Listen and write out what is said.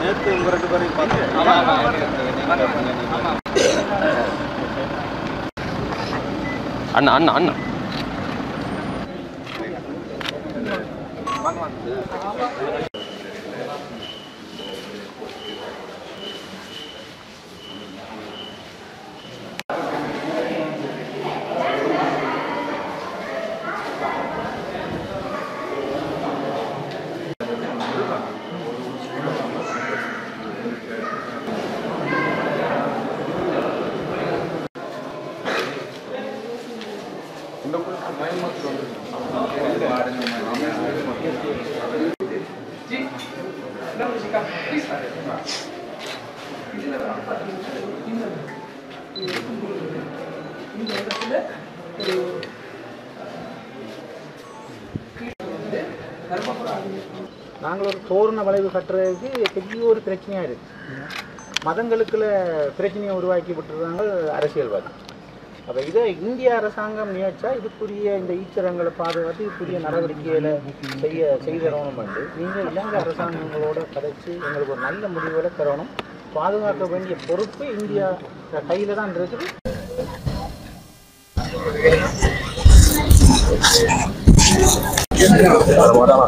நேற்று உங்க ரெண்டு பேரையும் பார்த்தேன் அண்ணா அண்ணா அண்ணா. ఇంకొక మైండ్ మొత్తం நாங்கள் ஒரு தோரண வளைவு கட்டுறதுக்கு பெரிய ஒரு பிரச்சனையாக இருக்குது மதங்களுக்குள்ள பிரச்சனையை உருவாக்கி விட்டுருந்தாங்க அரசியல்வாதி. அப்போ இதை இந்திய அரசாங்கம் நினைச்சா இதுக்குரிய இந்த ஈச்சரங்களை பாதுகாத்து இதுக்குரிய நடவடிக்கைகளை செய்ய செய்தரணும் வந்து நீங்கள் இலங்கை அரசாங்கங்களோட கதைச்சு எங்களுக்கு ஒரு நல்ல முடிவுகளை தரணும். பாதுகாக்க வேண்டிய பொறுப்பு இந்தியா கையில் தான் இருக்குது. வர